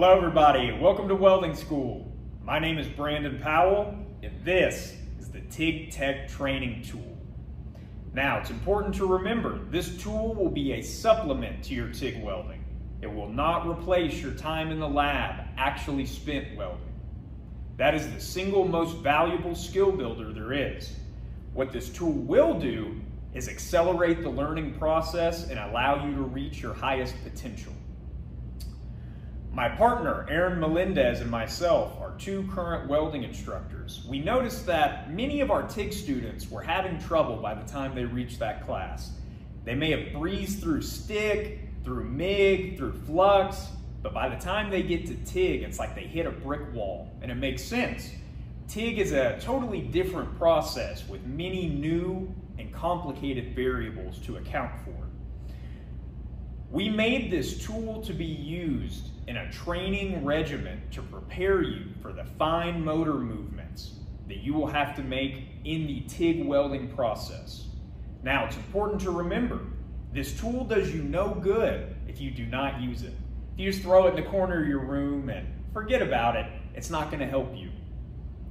Hello everybody, welcome to Welding School. My name is Brandon Powell and this is the TIG Tech Training Tool. Now it's important to remember this tool will be a supplement to your TIG welding. It will not replace your time in the lab actually spent welding. That is the single most valuable skill builder there is. What this tool will do is accelerate the learning process and allow you to reach your highest potential. My partner, Aaron Melendez, and myself are two current welding instructors. We noticed that many of our TIG students were having trouble by the time they reached that class. They may have breezed through stick, through MIG, through flux, but by the time they get to TIG, it's like they hit a brick wall, and it makes sense. TIG is a totally different process with many new and complicated variables to account for. We made this tool to be used in a training regimen to prepare you for the fine motor movements that you will have to make in the TIG welding process. Now, it's important to remember, this tool does you no good if you do not use it. If you just throw it in the corner of your room and forget about it, it's not gonna help you.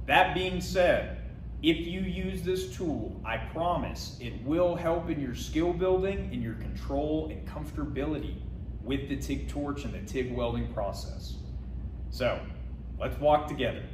That being said, if you use this tool, I promise it will help in your skill building, in your control and comfortability with the TIG torch and the TIG welding process. So let's walk together.